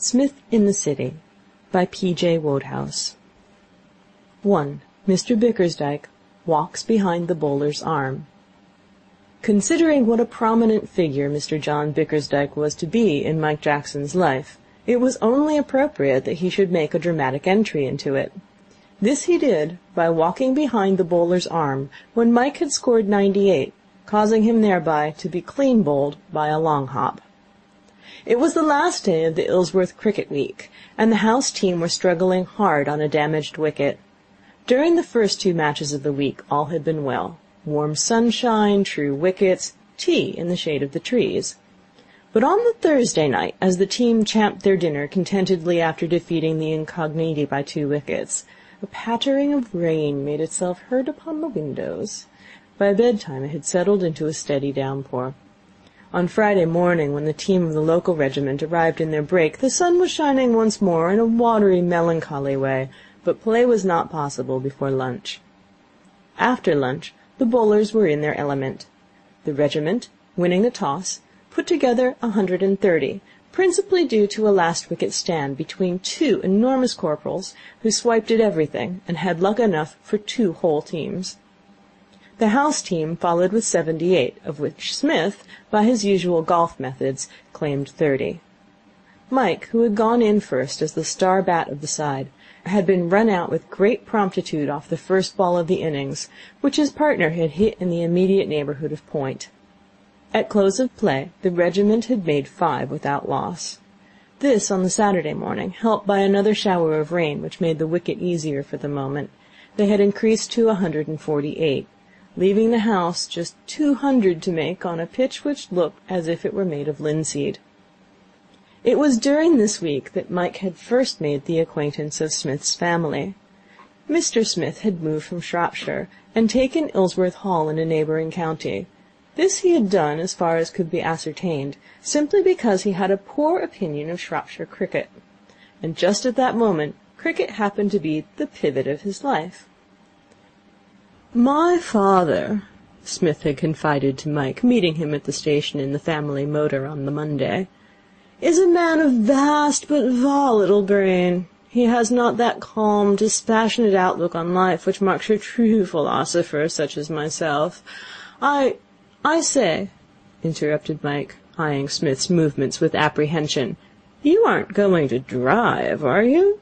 PSMITH IN THE CITY By P. G. Wodehouse 1. Mr Bickersdyke Walks behind the Bowler's Arm Considering what a prominent figure Mr John Bickersdyke was to be in Mike Jackson's life, it was only appropriate that he should make a dramatic entry into it. This he did by walking behind the bowler's arm when Mike had scored ninety eight, causing him thereby to be clean bowled by a long hop. It was the last day of the Ilsworth cricket week, and the house team were struggling hard on a damaged wicket. During the first two matches of the week all had been well. Warm sunshine, true wickets, tea in the shade of the trees. But on the Thursday night, as the team champed their dinner contentedly after defeating the Incogniti by two wickets, a pattering of rain made itself heard upon the windows. By bedtime it had settled into a steady downpour. On Friday morning, when the team of the local regiment arrived in their brake, the sun was shining once more in a watery, melancholy way, but play was not possible before lunch. After lunch the bowlers were in their element. The regiment, winning the toss, put together a hundred and thirty, principally due to a last wicket stand between two enormous corporals, who swiped at everything, and had luck enough for two whole teams. The house team followed with seventy eight, of which Psmith, by his usual golf methods, claimed thirty. Mike, who had gone in first as the star bat of the side, had been run out with great promptitude off the first ball of the innings, which his partner had hit in the immediate neighbourhood of point. At close of play the regiment had made five without loss. This on the Saturday morning, helped by another shower of rain which made the wicket easier for the moment, they had increased to a hundred and forty eight leaving the house just two hundred to make on a pitch which looked as if it were made of linseed. It was during this week that Mike had first made the acquaintance of Psmith's family. Mr Smith had moved from Shropshire, and taken Ilsworth Hall in a neighbouring county. This he had done, as far as could be ascertained, simply because he had a poor opinion of Shropshire cricket. And just at that moment cricket happened to be the pivot of his life. My father, Psmith had confided to Mike, meeting him at the station in the family motor on the Monday, is a man of vast but volatile brain. He has not that calm, dispassionate outlook on life which marks a true philosopher such as myself. I I say, interrupted Mike, eyeing Psmith's movements with apprehension, you aren't going to drive, are you?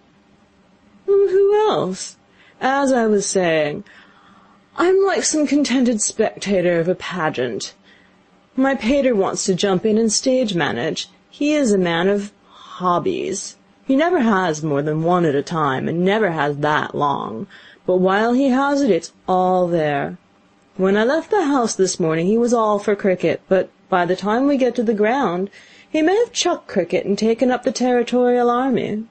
Hmm, who else? As I was saying, I'm like some contented spectator of a pageant. My pater wants to jump in and stage manage. He is a man of hobbies. He never has more than one at a time, and never has that long. But while he has it, it's all there. When I left the house this morning he was all for cricket, but by the time we get to the ground he may have chucked cricket and taken up the Territorial Army.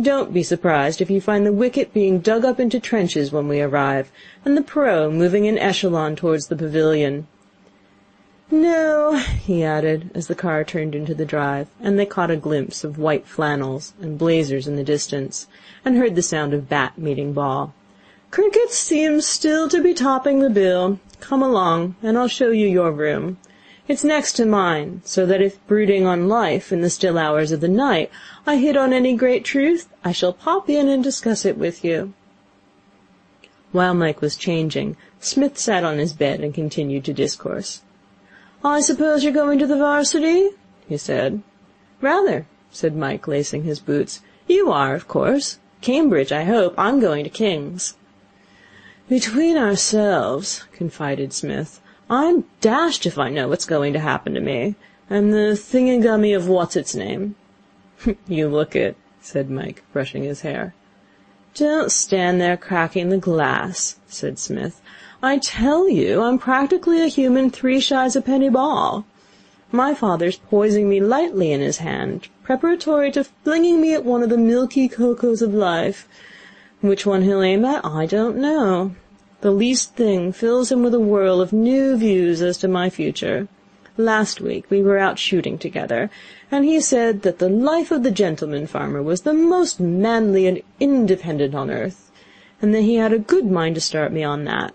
Don't be surprised if you find the wicket being dug up into trenches when we arrive, and the pro moving in echelon towards the pavilion. No, he added, as the car turned into the drive, and they caught a glimpse of white flannels and blazers in the distance, and heard the sound of bat meeting ball. Cricket seems still to be topping the bill. Come along, and I'll show you your room. It's next to mine, so that if, brooding on life in the still hours of the night, I hit on any great truth, I shall pop in and discuss it with you. While Mike was changing, Psmith sat on his bed and continued to discourse. I suppose you're going to the 'Varsity? he said. Rather, said Mike, lacing his boots. You are, of course. Cambridge, I hope. I'm going to King's. Between ourselves, confided Psmith, I'm dashed if I know what's going to happen to me. I'm the thingummy of what's its name. you look it, said Mike, brushing his hair. Don't stand there cracking the glass, said Psmith. I tell you, I'm practically a human three shies a penny ball. My father's poising me lightly in his hand, preparatory to flinging me at one of the milky cocoas of life. Which one he'll aim at, I don't know. The least thing fills him with a whirl of new views as to my future. Last week we were out shooting together, and he said that the life of the gentleman farmer was the most manly and independent on earth, and that he had a good mind to start me on that.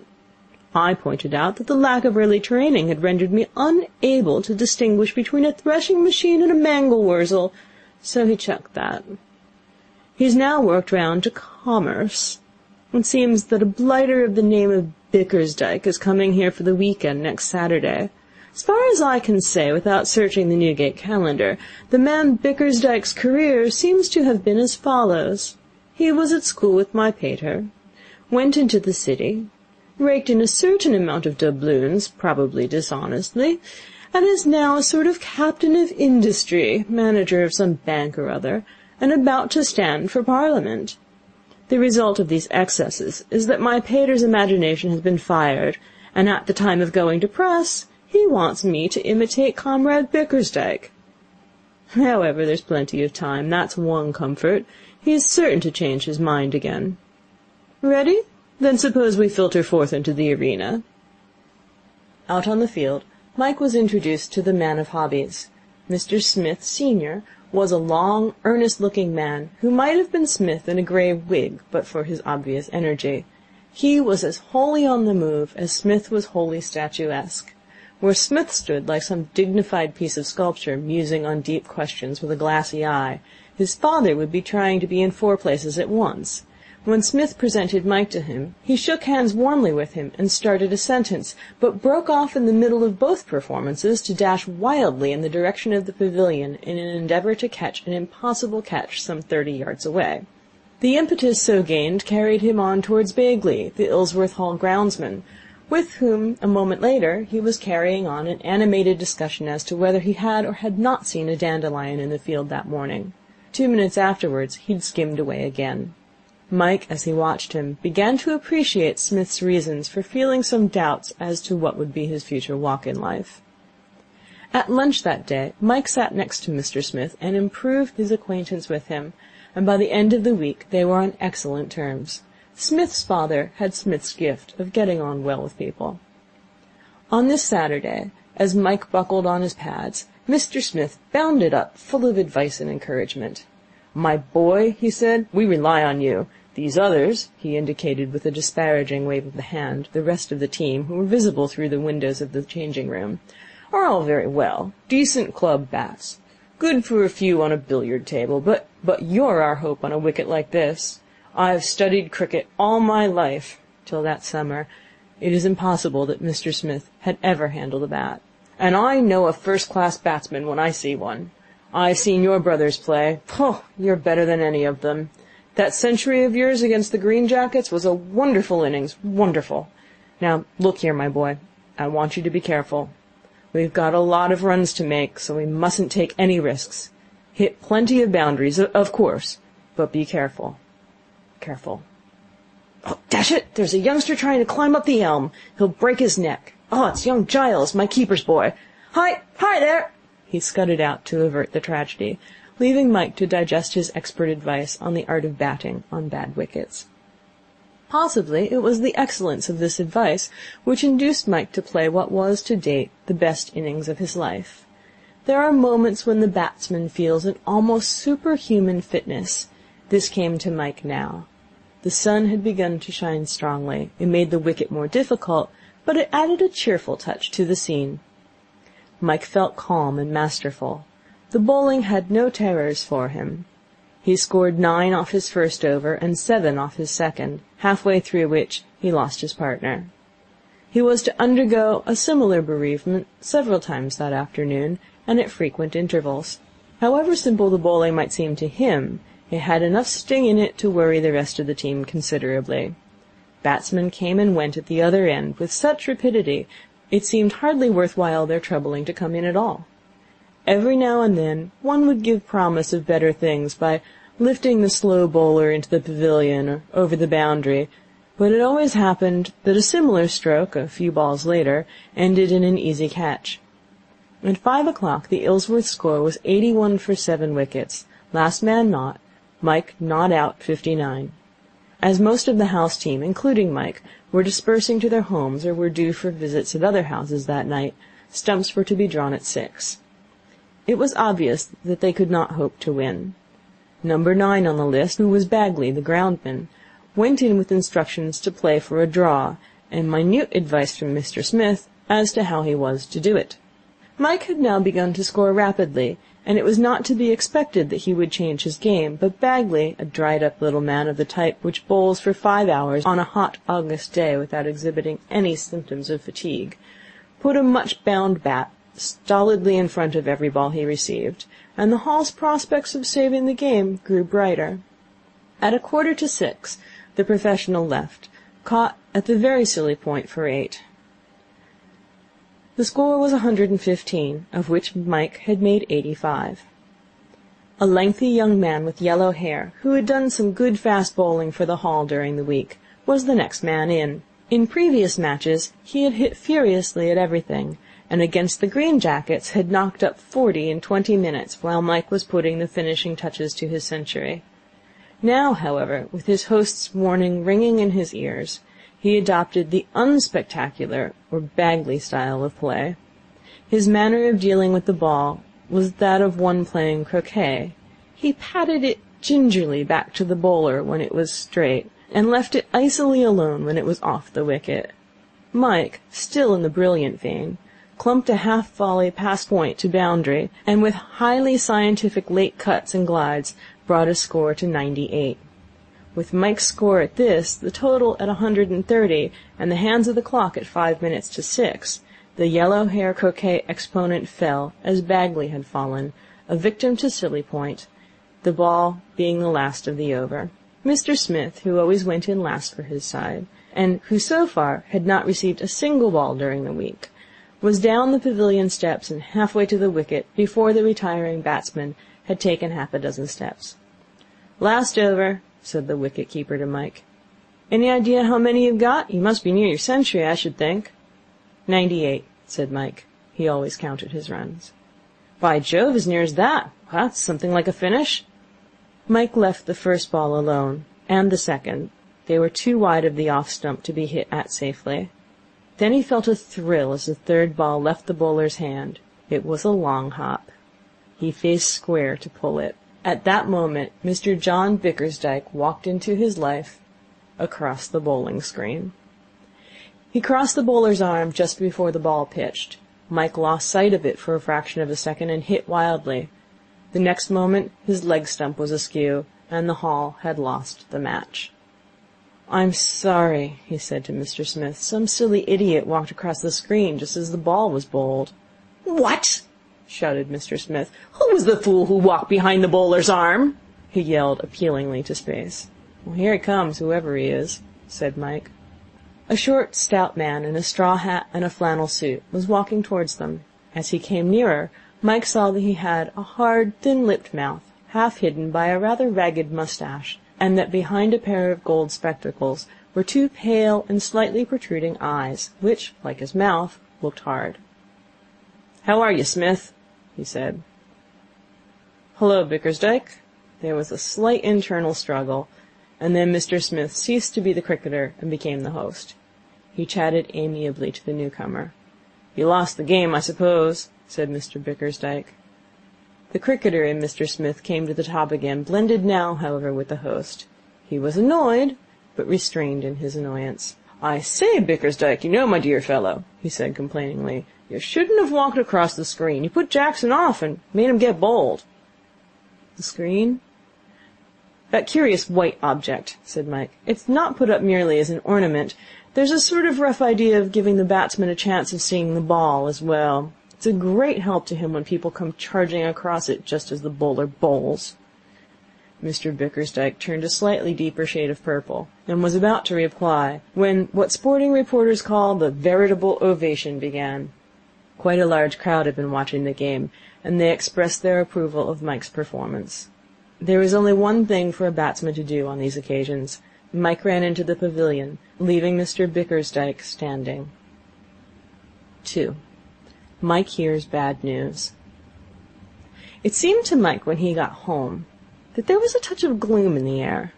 I pointed out that the lack of early training had rendered me unable to distinguish between a threshing machine and a mangel wurzel, So he chucked that. He has now worked round to commerce. It seems that a blighter of the name of Bickersdyke is coming here for the week end next Saturday. As far as I can say without searching the Newgate Calendar, the man Bickersdyke's career seems to have been as follows. He was at school with my pater, went into the City, raked in a certain amount of doubloons, probably dishonestly, and is now a sort of captain of industry, manager of some bank or other, and about to stand for Parliament. The result of these excesses is that my pater's imagination has been fired, and at the time of going to press he wants me to imitate Comrade Bickersdyke. However, there's plenty of time, that's one comfort. He is certain to change his mind again. Ready? Then suppose we filter forth into the arena. Out on the field, Mike was introduced to the man of hobbies. Mr Smith, senior, was a long, earnest looking man, who might have been Psmith in a grey wig but for his obvious energy. He was as wholly on the move as Psmith was wholly statuesque. Where Psmith stood like some dignified piece of sculpture, musing on deep questions with a glassy eye, his father would be trying to be in four places at once. When Psmith presented Mike to him, he shook hands warmly with him and started a sentence, but broke off in the middle of both performances to dash wildly in the direction of the pavilion in an endeavour to catch an impossible catch some thirty yards away. The impetus so gained carried him on towards Bagley, the Ilsworth Hall groundsman, with whom, a moment later, he was carrying on an animated discussion as to whether he had or had not seen a dandelion in the field that morning. Two minutes afterwards he had skimmed away again. Mike, as he watched him, began to appreciate Psmith's reasons for feeling some doubts as to what would be his future walk in life. At lunch that day Mike sat next to Mr Smith and improved his acquaintance with him, and by the end of the week they were on excellent terms. Psmith's father had Psmith's gift of getting on well with people. On this Saturday, as Mike buckled on his pads, Mr Smith bounded up, full of advice and encouragement. "My boy," he said, "we rely on you. These others," he indicated with a disparaging wave of the hand the rest of the team, who were visible through the windows of the changing room, "are all very well. Decent club bats. Good for a few on a billiard table. But but you're our hope on a wicket like this. I've studied cricket all my life till that summer. It is impossible that Mr Smith had ever handled a bat. And I know a first class batsman when I see one. I've seen your brothers play. Oh, you're better than any of them. That century of yours against the Green Jackets was a wonderful innings. Wonderful. Now, look here, my boy. I want you to be careful. We've got a lot of runs to make, so we mustn't take any risks. Hit plenty of boundaries, of course, but be careful. Careful. Oh, dash it! There's a youngster trying to climb up the elm. He'll break his neck. Oh, it's young Giles, my keeper's boy. Hi, hi there! He scudded out to avert the tragedy, leaving Mike to digest his expert advice on the art of batting on bad wickets. Possibly it was the excellence of this advice which induced Mike to play what was, to date, the best innings of his life. There are moments when the batsman feels an almost superhuman fitness. This came to Mike now. The sun had begun to shine strongly. It made the wicket more difficult, but it added a cheerful touch to the scene. Mike felt calm and masterful. The bowling had no terrors for him. He scored nine off his first over and seven off his second, halfway through which he lost his partner. He was to undergo a similar bereavement several times that afternoon, and at frequent intervals. However simple the bowling might seem to him, it had enough sting in it to worry the rest of the team considerably. Batsmen came and went at the other end with such rapidity it seemed hardly worth while their troubling to come in at all. Every now and then one would give promise of better things by lifting the slow bowler into the pavilion or over the boundary, but it always happened that a similar stroke, a few balls later, ended in an easy catch. At five o'clock the Ilsworth score was eighty one for seven wickets, last man not, Mike not out fifty nine. As most of the house team, including Mike, were dispersing to their homes or were due for visits at other houses that night, stumps were to be drawn at six. It was obvious that they could not hope to win. Number nine on the list, who was Bagley, the groundman, went in with instructions to play for a draw, and minute advice from Mr Smith as to how he was to do it. Mike had now begun to score rapidly, and it was not to be expected that he would change his game; but Bagley, a dried up little man of the type which bowls for five hours on a hot August day without exhibiting any symptoms of fatigue, put a much bound bat stolidly in front of every ball he received, and the Hall's prospects of saving the game grew brighter. At a quarter to six the professional left, caught at the very silly point for eight. The score was a 115, of which Mike had made 85. A lengthy young man with yellow hair, who had done some good fast bowling for the Hall during the week, was the next man in. In previous matches he had hit furiously at everything, and against the Green Jackets had knocked up forty in twenty minutes while Mike was putting the finishing touches to his century. Now, however, with his host's warning ringing in his ears, he adopted the unspectacular or Bagley style of play. His manner of dealing with the ball was that of one playing croquet. He patted it gingerly back to the bowler when it was straight, and left it icily alone when it was off the wicket. Mike, still in the brilliant vein, clumped a half volley past point to boundary, and with highly scientific late cuts and glides brought his score to ninety eight. With Mike's score at this, the total at a hundred and thirty, and the hands of the clock at five minutes to six, the yellow hair croquet exponent fell, as Bagley had fallen, a victim to silly point, the ball being the last of the over. Mr Smith, who always went in last for his side, and who so far had not received a single ball during the week, was down the pavilion steps and half way to the wicket before the retiring batsman had taken half a dozen steps. "Last over," said the wicket keeper to Mike. "Any idea how many you've got? You must be near your century, I should think." "Ninety eight," said Mike. He always counted his runs. "By Jove, as near as that. That's something like a finish." Mike left the first ball alone, and the second. They were too wide of the off stump to be hit at safely. Then he felt a thrill as the third ball left the bowler's hand. It was a long hop. He faced square to pull it. At that moment Mr John Bickersdyke walked into his life across the bowling screen. He crossed the bowler's arm just before the ball pitched. Mike lost sight of it for a fraction of a second, and hit wildly. The next moment his leg stump was askew, and the Hall had lost the match. "I'm sorry," he said to Mr Smith. "Some silly idiot walked across the screen just as the ball was bowled." "What?" Shouted Mr Smith. "Who was the fool who walked behind the bowler's arm?" he yelled appealingly to space. "Here he comes, whoever he is," said Mike. A short, stout man in a straw hat and a flannel suit was walking towards them. As he came nearer, Mike saw that he had a hard, thin-lipped mouth, half hidden by a rather ragged moustache, and that behind a pair of gold spectacles were two pale and slightly protruding eyes, which, like his mouth, looked hard. "How are you, Smith?" He said. "Hullo, Bickersdyke." There was a slight internal struggle, and then Mr Smith ceased to be the cricketer and became the host. He chatted amiably to the newcomer. "You lost the game, I suppose," said Mr Bickersdyke. The cricketer in Mr Smith came to the top again, blended now, however, with the host. He was annoyed, but restrained in his annoyance. "I say, Bickersdyke, you know, my dear fellow," he said complainingly. You shouldn't have walked across the screen. You put Jackson off and made him get bowled. The screen? That curious white object, said Mike. It's not put up merely as an ornament. There's a sort of rough idea of giving the batsman a chance of seeing the ball as well. It's a great help to him when people come charging across it just as the bowler bowls. Mr Bickersdyke turned a slightly deeper shade of purple, and was about to reply, when what sporting reporters call the veritable ovation began. Quite a large crowd had been watching the game, and they expressed their approval of Mike's performance. There was only one thing for a batsman to do on these occasions. Mike ran into the pavilion, leaving Mr Bickersdyke standing. 2. Mike hears bad news. It seemed to Mike when he got home that there was a touch of gloom in the air.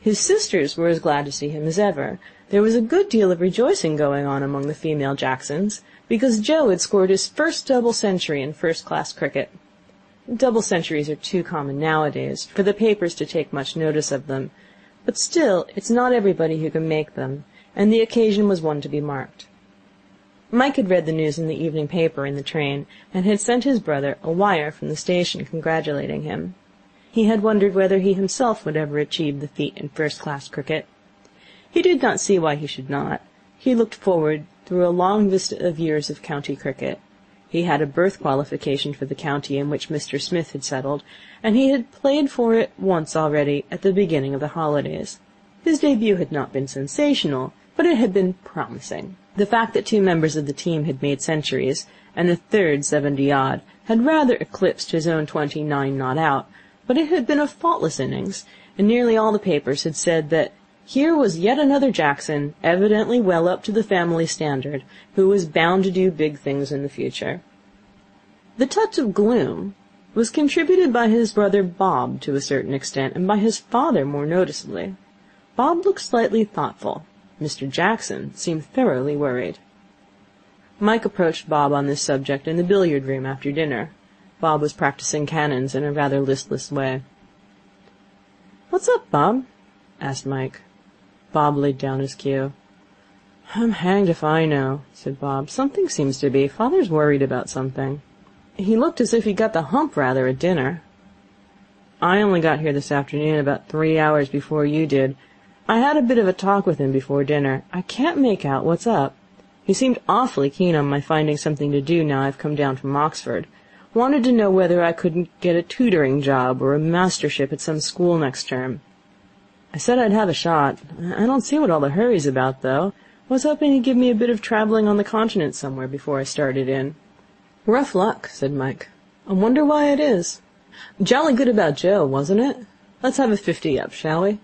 His sisters were as glad to see him as ever. There was a good deal of rejoicing going on among the female Jacksons, because Joe had scored his first double century in first class cricket. Double centuries are too common nowadays for the papers to take much notice of them, but still it's not everybody who can make them, and the occasion was one to be marked. Mike had read the news in the evening paper in the train, and had sent his brother a wire from the station congratulating him. He had wondered whether he himself would ever achieve the feat in first class cricket. He did not see why he should not. He looked forward through a long vista of years of county cricket. He had a birth qualification for the county in which Mr Smith had settled, and he had played for it once already at the beginning of the holidays. His debut had not been sensational, but it had been promising. The fact that two members of the team had made centuries, and a third seventy odd, had rather eclipsed his own twenty nine not out, but it had been a faultless innings, and nearly all the papers had said that here was yet another Jackson, evidently well up to the family standard, who was bound to do big things in the future. The touch of gloom was contributed by his brother Bob to a certain extent, and by his father more noticeably. Bob looked slightly thoughtful. Mr Jackson seemed thoroughly worried. Mike approached Bob on this subject in the billiard room after dinner. Bob was practising cannons in a rather listless way. "What's up, Bob?' asked Mike. Bob laid down his cue. 'I'm hanged if I know,' said Bob. 'Something seems to be. Father's worried about something. He looked as if he'd got the hump rather at dinner. I only got here this afternoon, about three hours before you did. I had a bit of a talk with him before dinner. I can't make out what's up. He seemed awfully keen on my finding something to do now I've come down from Oxford. Wanted to know whether I couldn't get a tutoring job or a mastership at some school next term. I said I'd have a shot. I don't see what all the hurry's about, though. Was hoping he'd give me a bit of travelling on the continent somewhere before I started in. Rough luck, said Mike. I wonder why it is. Jolly good about Joe, wasn't it? Let's have a fifty up, shall we?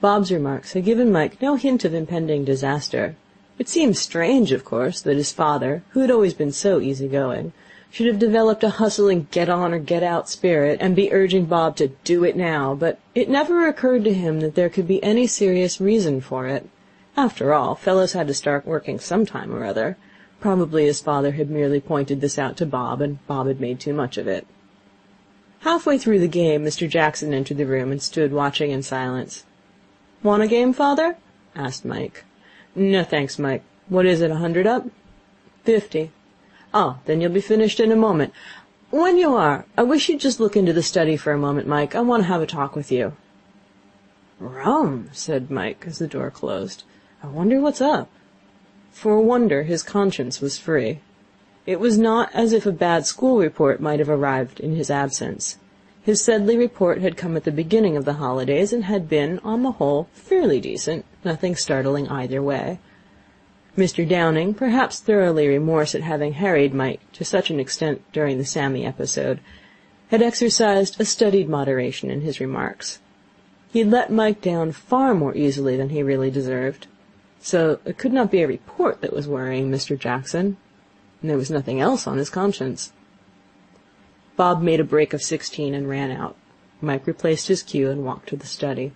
Bob's remarks had given Mike no hint of impending disaster. It seemed strange, of course, that his father, who had always been so easy going, should have developed a hustling get on or get out spirit, and be urging Bob to do it now, but it never occurred to him that there could be any serious reason for it. After all, fellows had to start working some time or other. Probably his father had merely pointed this out to Bob, and Bob had made too much of it. Half way through the game, Mr Jackson entered the room and stood watching in silence. Want a game, father? asked Mike. No, thanks, Mike. What is it, a hundred up? Fifty. Oh, then you'll be finished in a moment. When you are, I wish you'd just look into the study for a moment, Mike. I want to have a talk with you. Rum, said Mike, as the door closed. I wonder what's up. For a wonder, his conscience was free. It was not as if a bad school report might have arrived in his absence. His Sedleigh report had come at the beginning of the holidays, and had been, on the whole, fairly decent, nothing startling either way. Mr. Downing, perhaps thoroughly remorse at having harried Mike to such an extent during the Sammy episode, had exercised a studied moderation in his remarks. He had let Mike down far more easily than he really deserved. So it could not be a report that was worrying Mr. Jackson. And there was nothing else on his conscience. Bob made a break of sixteen and ran out. Mike replaced his cue and walked to the study.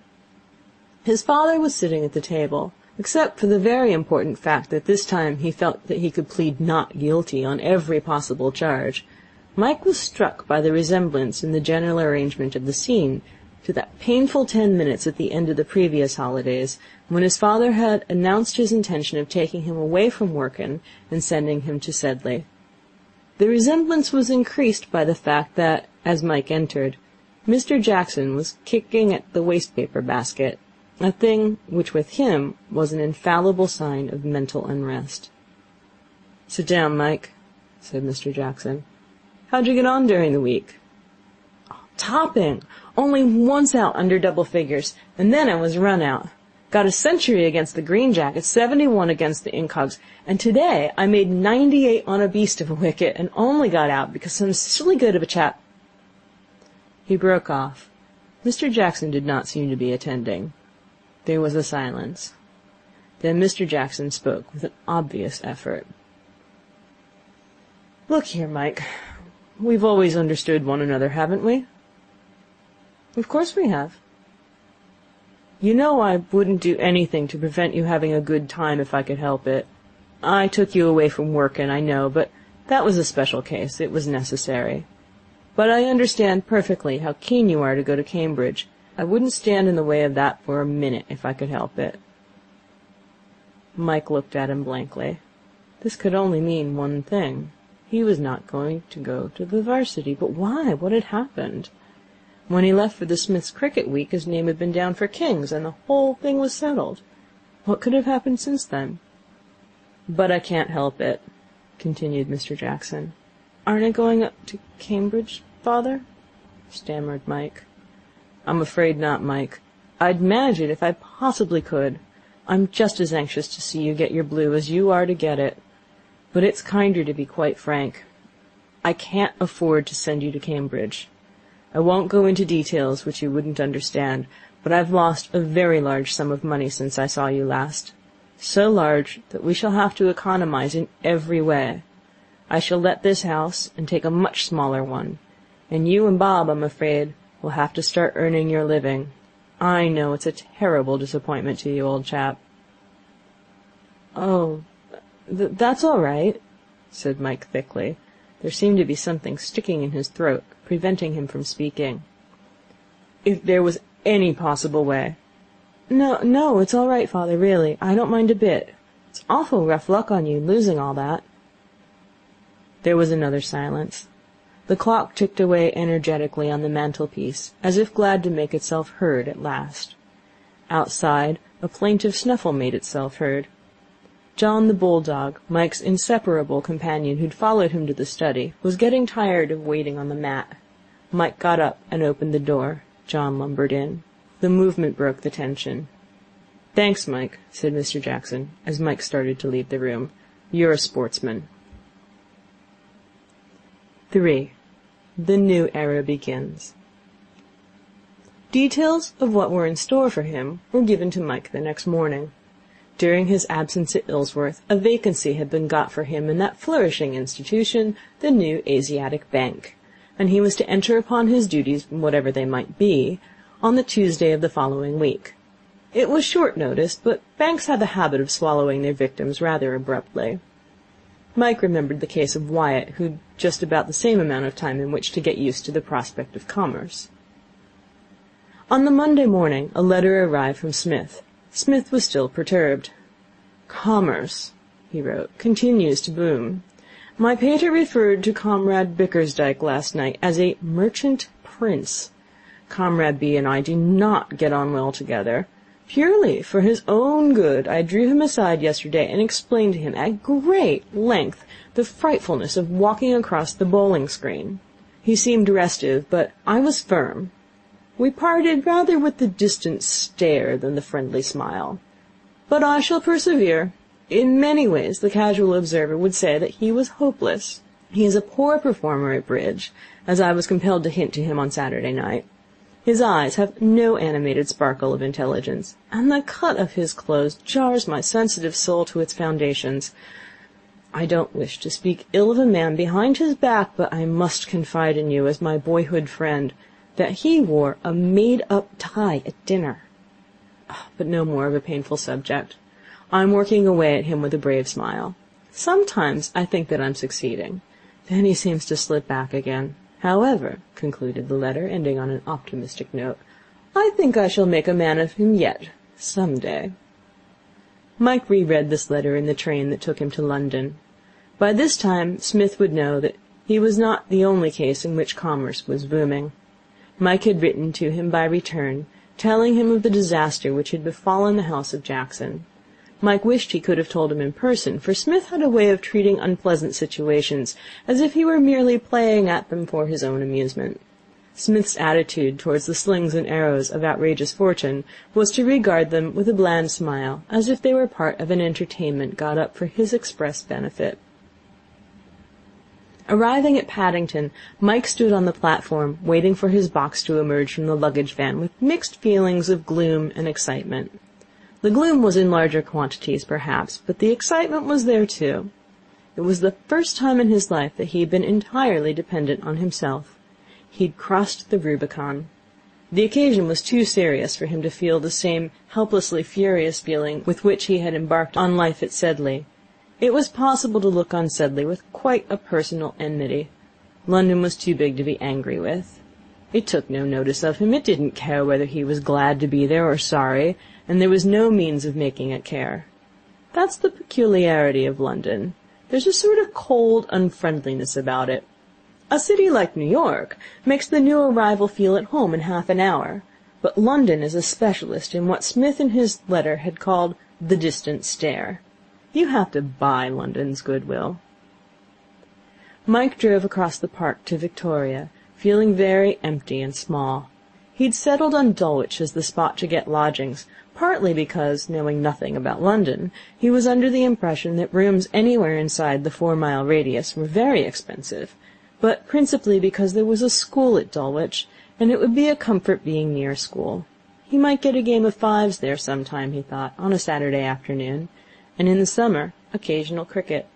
His father was sitting at the table except for the very important fact that this time he felt that he could plead not guilty on every possible charge, Mike was struck by the resemblance in the general arrangement of the scene to that painful ten minutes at the end of the previous holidays, when his father had announced his intention of taking him away from Wrykyn and sending him to Sedleigh. The resemblance was increased by the fact that, as Mike entered, Mr Jackson was kicking at the waste paper basket, a thing which with him was an infallible sign of mental unrest. "Sit down, Mike," said Mr Jackson. "How'd you get on during the week?" Oh, "Topping. Only once out under double figures, and then I was run out. Got a century against the Green Jackets, seventy one against the Incogs, and today I made ninety eight on a beast of a wicket, and only got out because some silly good of a chap He broke off. Mr Jackson did not seem to be attending. There was a silence. Then Mr Jackson spoke with an obvious effort. Look here, Mike. We've always understood one another, haven't we? Of course we have. You know I wouldn't do anything to prevent you having a good time if I could help it. I took you away from Wrykyn, I know, but that was a special case. It was necessary. But I understand perfectly how keen you are to go to Cambridge, I wouldn't stand in the way of that for a minute if I could help it. Mike looked at him blankly. This could only mean one thing. He was not going to go to the 'Varsity. But why? What had happened? When he left for the Smiths' cricket week his name had been down for King's, and the whole thing was settled. What could have happened since then? "But I can't help it,' continued Mr Jackson. "Aren't I going up to Cambridge, father?' stammered Mike. 'I'm afraid not, Mike. I'd manage it if I possibly could. I'm just as anxious to see you get your Blue as you are to get it. But it's kinder to be quite frank. I can't afford to send you to Cambridge. I won't go into details which you wouldn't understand, but I've lost a very large sum of money since I saw you last. So large that we shall have to economize in every way. I shall let this house and take a much smaller one, and you and Bob, I'm afraid, will have to start earning your living. I know it's a terrible disappointment to you, old chap. Oh, Th that's all right,' said Mike thickly. There seemed to be something sticking in his throat, preventing him from speaking. "If there was any possible way No, no, it's all right, father, really. I don't mind a bit. It's awful rough luck on you, losing all that.' There was another silence. The clock ticked away energetically on the mantelpiece, as if glad to make itself heard at last. Outside, a plaintive snuffle made itself heard. John the bulldog, Mike's inseparable companion, who had followed him to the study, was getting tired of waiting on the mat. Mike got up and opened the door. John lumbered in. The movement broke the tension. "Thanks, Mike," said Mr Jackson, as Mike started to leave the room. "You're a sportsman." 3. The New Era Begins Details of what were in store for him were given to Mike the next morning. During his absence at Ilsworth, a vacancy had been got for him in that flourishing institution, the New Asiatic Bank, and he was to enter upon his duties, whatever they might be, on the Tuesday of the following week. It was short notice, but banks had the habit of swallowing their victims rather abruptly. Mike remembered the case of Wyatt, who had just about the same amount of time in which to get used to the prospect of commerce. On the Monday morning a letter arrived from Psmith. Psmith was still perturbed. Commerce, he wrote, continues to boom. My pater referred to Comrade Bickersdyke last night as a merchant prince. Comrade B and I do not get on well together. Purely for his own good, I drew him aside yesterday and explained to him at great length the frightfulness of walking across the bowling screen. He seemed restive, but I was firm. We parted rather with the distant stare than the friendly smile. But I shall persevere. In many ways the casual observer would say that he was hopeless. He is a poor performer at bridge, as I was compelled to hint to him on Saturday night. His eyes have no animated sparkle of intelligence, and the cut of his clothes jars my sensitive soul to its foundations. I don't wish to speak ill of a man behind his back, but I must confide in you, as my boyhood friend, that he wore a made-up tie at dinner. Ah, but no more of a painful subject. I'm working away at him with a brave smile. Sometimes I think that I'm succeeding. Then he seems to slip back again. However, concluded the letter, ending on an optimistic note, I think I shall make a man of him yet, some day. Mike reread this letter in the train that took him to London. By this time Psmith would know that he was not the only case in which commerce was booming. Mike had written to him by return, telling him of the disaster which had befallen the house of Jackson. Mike wished he could have told him in person, for Psmith had a way of treating unpleasant situations as if he were merely playing at them for his own amusement. Psmith's attitude towards the slings and arrows of outrageous fortune was to regard them with a bland smile, as if they were part of an entertainment got up for his express benefit. Arriving at Paddington, Mike stood on the platform, waiting for his box to emerge from the luggage van, with mixed feelings of gloom and excitement. The gloom was in larger quantities, perhaps, but the excitement was there too. It was the first time in his life that he had been entirely dependent on himself. He had crossed the Rubicon. The occasion was too serious for him to feel the same helplessly furious feeling with which he had embarked on life at Sedleigh. It was possible to look on Sedleigh with quite a personal enmity. London was too big to be angry with. It took no notice of him. It didn't care whether he was glad to be there or sorry, and there was no means of making it care. That's the peculiarity of London. There's a sort of cold unfriendliness about it. A city like New York makes the new arrival feel at home in half an hour, but London is a specialist in what Psmith in his letter had called the distant stare. You have to buy London's goodwill. Mike drove across the park to Victoria, feeling very empty and small. He had settled on Dulwich as the spot to get lodgings, partly because, knowing nothing about London, he was under the impression that rooms anywhere inside the four mile radius were very expensive, but principally because there was a school at Dulwich, and it would be a comfort being near school. He might get a game of fives there some time, he thought, on a Saturday afternoon, and in the summer occasional cricket.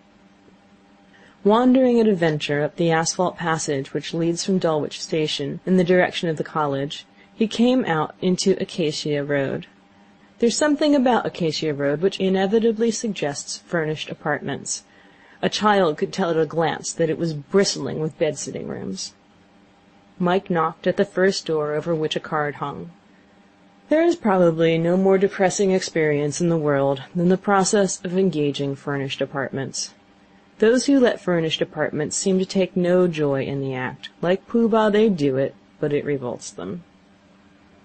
Wandering at a venture up the asphalt passage which leads from Dulwich Station in the direction of the college, he came out into Acacia Road. There is something about Acacia Road which inevitably suggests furnished apartments. A child could tell at a glance that it was bristling with bed sitting rooms. Mike knocked at the first door over which a card hung. There is probably no more depressing experience in the world than the process of engaging furnished apartments. Those who let furnished apartments seem to take no joy in the act. Like Pooh Bah, they do it, but it revolts them.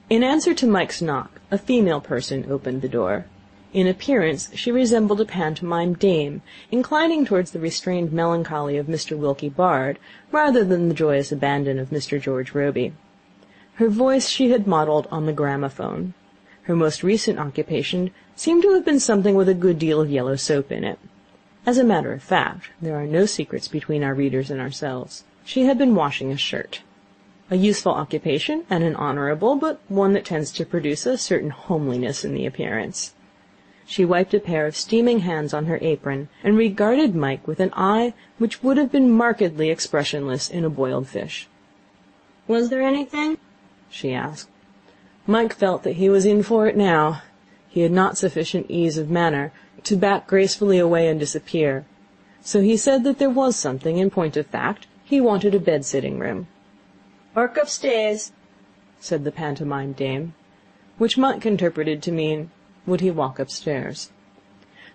In answer to Mike's knock, a female person opened the door. In appearance she resembled a pantomime dame, inclining towards the restrained melancholy of Mr. Wilkie Bard, rather than the joyous abandon of Mr. George Robey. Her voice she had modelled on the gramophone. Her most recent occupation seemed to have been something with a good deal of yellow soap in it. As a matter of fact, there are no secrets between our readers and ourselves. She had been washing a shirt. A useful occupation, and an honourable, but one that tends to produce a certain homeliness in the appearance. She wiped a pair of steaming hands on her apron, and regarded Mike with an eye which would have been markedly expressionless in a boiled fish. Was there anything? she asked. Mike felt that he was in for it now. He had not sufficient ease of manner to back gracefully away and disappear. So he said that there was something, in point of fact, he wanted a bed sitting room. Work upstairs, said the pantomime dame, which Mike interpreted to mean, would he walk upstairs?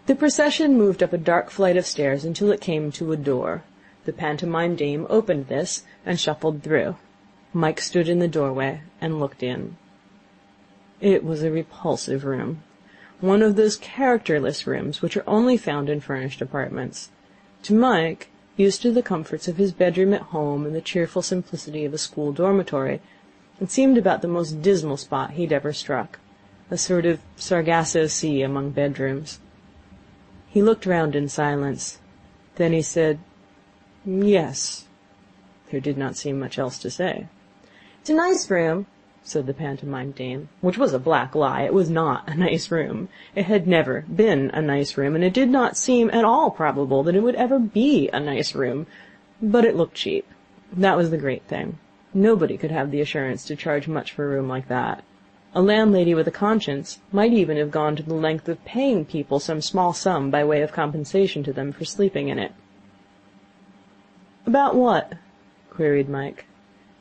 The procession moved up a dark flight of stairs until it came to a door. The pantomime dame opened this and shuffled through. Mike stood in the doorway and looked in. It was a repulsive room. One of those characterless rooms which are only found in furnished apartments. To Mike, used to the comforts of his bedroom at home and the cheerful simplicity of a school dormitory, it seemed about the most dismal spot he had ever struck. A sort of Sargasso Sea among bedrooms. He looked round in silence. Then he said, Yes. There did not seem much else to say. It's a nice room, said the pantomime dame, which was a black lie. It was not a nice room. It had never been a nice room, and it did not seem at all probable that it would ever be a nice room. But it looked cheap. That was the great thing. Nobody could have the assurance to charge much for a room like that. A landlady with a conscience might even have gone to the length of paying people some small sum by way of compensation to them for sleeping in it. About what? queried Mike.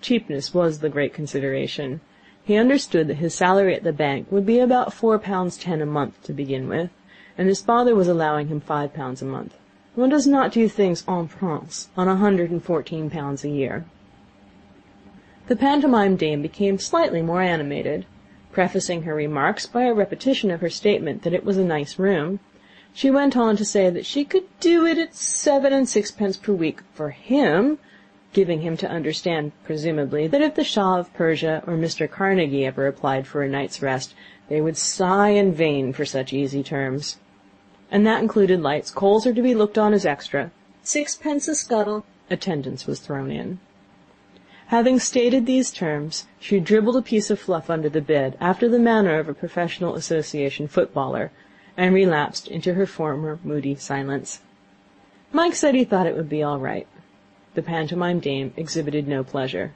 Cheapness was the great consideration. He understood that his salary at the bank would be about four pounds ten a month to begin with, and his father was allowing him five pounds a month. One does not do things en prince on a hundred and fourteen pounds a year. The pantomime dame became slightly more animated. Prefacing her remarks by a repetition of her statement that it was a nice room, she went on to say that she could do it at seven and sixpence per week for him, giving him to understand, presumably, that if the Shah of Persia or Mr. Carnegie ever applied for a night's rest, they would sigh in vain for such easy terms. And that included lights. Coals are to be looked on as extra. Sixpence a scuttle. Attendance was thrown in. Having stated these terms, she dribbled a piece of fluff under the bed, after the manner of a professional association footballer, and relapsed into her former moody silence. Mike said he thought it would be all right. The pantomime dame exhibited no pleasure.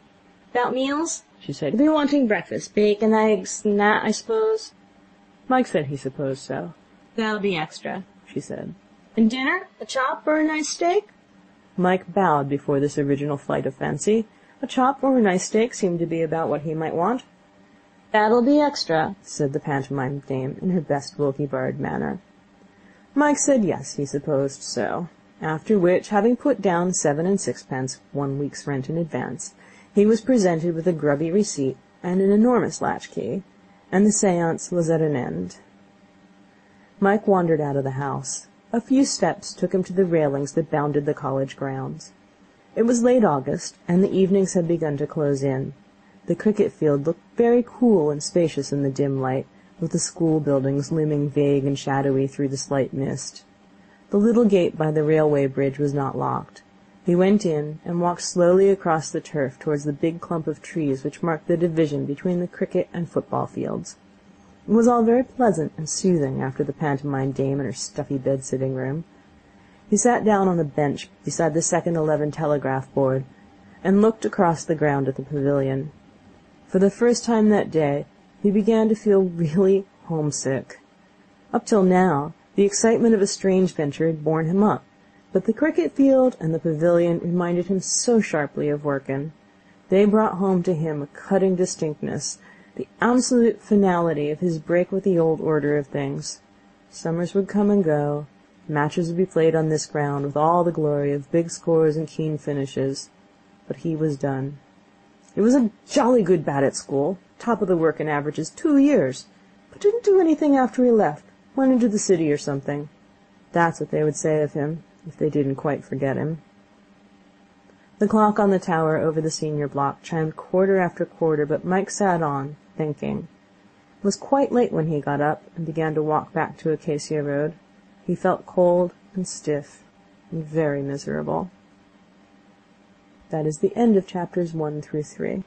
About meals? she said. Be wanting breakfast. Bacon, eggs, and that, I suppose? Mike said he supposed so. That'll be extra, she said. And dinner? A chop or a nice steak? Mike bowed before this original flight of fancy. A chop or a nice steak seemed to be about what he might want. That'll be extra, said the pantomime dame in her best Wilkie Bard manner. Mike said yes, he supposed so. After which, having put down seven and sixpence, one week's rent in advance, he was presented with a grubby receipt and an enormous latch key, and the seance was at an end. Mike wandered out of the house. A few steps took him to the railings that bounded the college grounds. It was late August, and the evenings had begun to close in. The cricket field looked very cool and spacious in the dim light, with the school buildings looming vague and shadowy through the slight mist. The little gate by the railway bridge was not locked. He went in, and walked slowly across the turf towards the big clump of trees which marked the division between the cricket and football fields. It was all very pleasant and soothing after the pantomime dame and her stuffy bed sitting room. He sat down on a bench beside the second eleven telegraph board, and looked across the ground at the pavilion. For the first time that day he began to feel really homesick. Up till now the excitement of a strange venture had borne him up, but the cricket field and the pavilion reminded him so sharply of Wrykyn. They brought home to him a cutting distinctness, the absolute finality of his break with the old order of things. Summers would come and go, Matches would be played on this ground with all the glory of big scores and keen finishes. But he was done. It was a jolly good bat at school. Top of the Wrykyn averages two years. But didn't do anything after he left. Went into the city or something. That's what they would say of him, if they didn't quite forget him. The clock on the tower over the senior block chimed quarter after quarter, but Mike sat on, thinking. It was quite late when he got up and began to walk back to Acacia Road. He felt cold and stiff and very miserable. That is the end of chapters one through three.